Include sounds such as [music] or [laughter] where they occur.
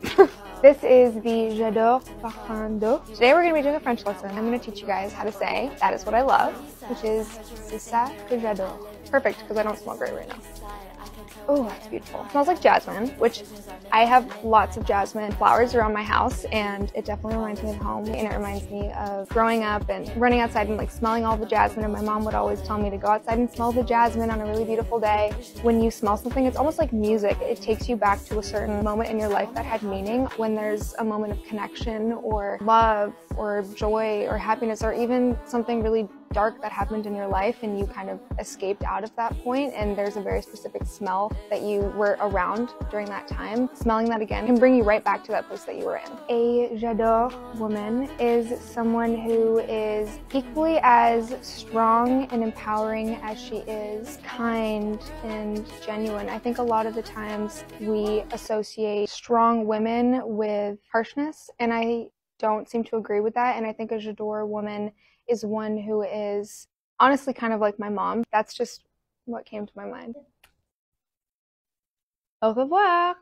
[laughs] this is the J'adore Parfum d'Eau. Today we're going to be doing a French lesson. I'm going to teach you guys how to say that is what I love, which is c'est ça que j'adore. Perfect, because I don't smell great right now. Oh, that's beautiful. It smells like jasmine, which I have lots of jasmine flowers around my house and it definitely reminds me of home and it reminds me of growing up and running outside and like smelling all the jasmine and my mom would always tell me to go outside and smell the jasmine on a really beautiful day. When you smell something, it's almost like music. It takes you back to a certain moment in your life that had meaning. When there's a moment of connection or love or joy or happiness or even something really dark that happened in your life and you kind of escaped out of that point and there's a very specific smell that you were around during that time, smelling that again can bring you right back to that place that you were in. A j'adore woman is someone who is equally as strong and empowering as she is kind and genuine. I think a lot of the times we associate strong women with harshness and I don't seem to agree with that and I think a j'adore woman is one who is honestly kind of like my mom. That's just what came to my mind. Au revoir!